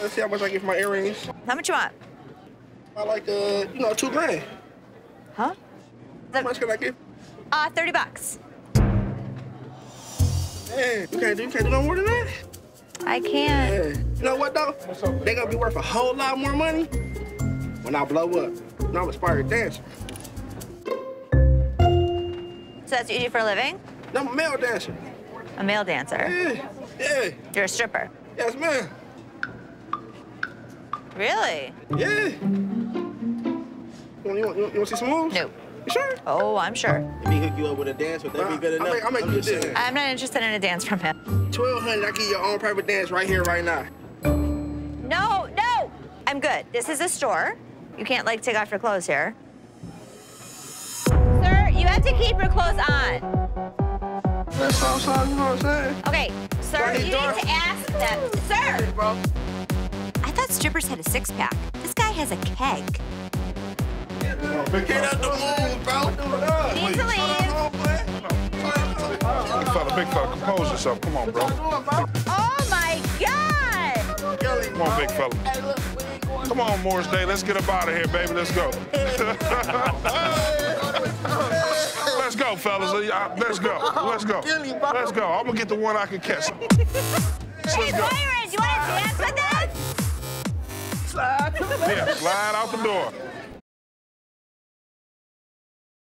Let's see how much I get for my earrings. How much you want? I like, uh, you know, two grand. Huh? How much can I get? Uh, 30 bucks. Man, you can't do, you can't do no more than that. I can't. Yeah. You know what though? They gonna be worth a whole lot more money when I blow up. And I'm a aspired dancer. So that's what you do for a living? I'm a male dancer. A male dancer. Yeah, yeah, You're a stripper. yes, man. Really? Yeah. You want, you want, you want to see some moves? No. You sure? Oh, I'm sure. If he hook you up with a dance, would that be good I'll enough? make, I'll make I'm you a just deal. saying. I'm not interested in a dance from him. 1200 I get your own private dance right here, right now. No, no! I'm good. This is a store. You can't, like, take off your clothes here. Sir, you have to keep your clothes on. That's all, so, you know what I'm saying? Okay, sir, Right, you need to ask them. Sir! Hey, Bro. I strippers had a six-pack. This guy has a keg. Get out the mood, bro. Needs to leave. Big fella, big fella, compose yourself. Come on, bro. Oh, my God! Come on, big fella. Come on, Morris Day. Let's get up out of here, baby. Let's go. Let's go, fellas. Let's go. Let's go. Let's go. I'm gonna get the one I can catch. Hey, Let's go. Do you want to dance with us? Slide. Yeah, slide out the door.